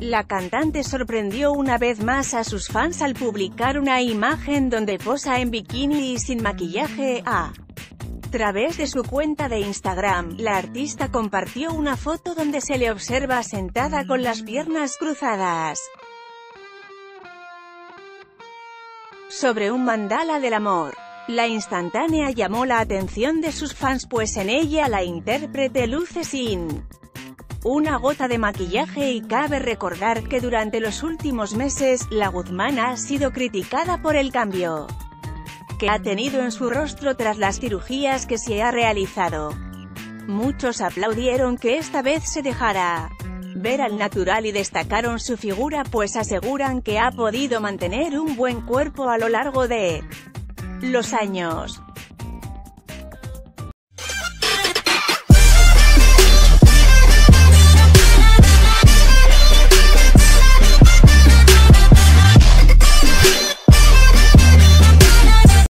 La cantante sorprendió una vez más a sus fans al publicar una imagen donde posa en bikini y sin maquillaje, a través de su cuenta de Instagram, la artista compartió una foto donde se le observa sentada con las piernas cruzadas sobre un mandala del amor. La instantánea llamó la atención de sus fans pues en ella la intérprete luce sin una gota de maquillaje y cabe recordar que durante los últimos meses, la Guzmán ha sido criticada por el cambio que ha tenido en su rostro tras las cirugías que se ha realizado. Muchos aplaudieron que esta vez se dejara ver al natural y destacaron su figura pues aseguran que ha podido mantener un buen cuerpo a lo largo de los años.